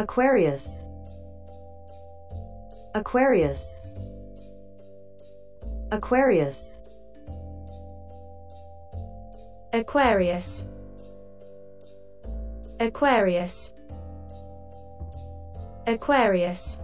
Aquarius. Aquarius. Aquarius. Aquarius. Aquarius. Aquarius.